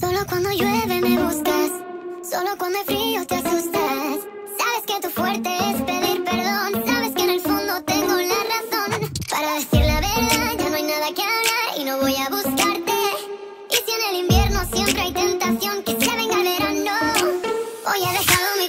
Solo cuando llueve me buscas, solo cuando hay frío te asustas. Sabes que tu fuerte es pedir perdón, sabes que en el fondo tengo la razón. Para decir la verdad ya no hay nada que hablar y no voy a buscarte. Y si en el invierno siempre hay tentación que se venga el verano, hoy he dejado mi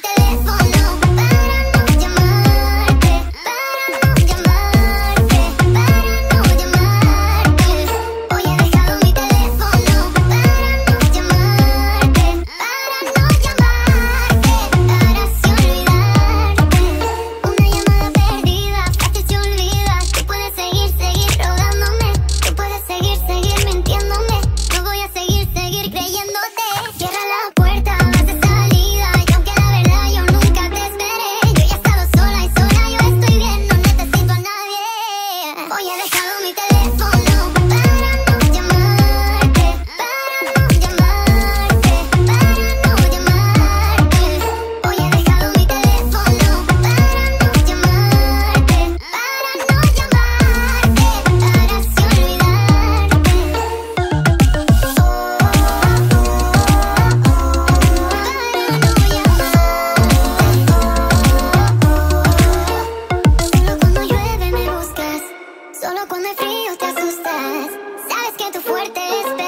Sabes que tu fuerte es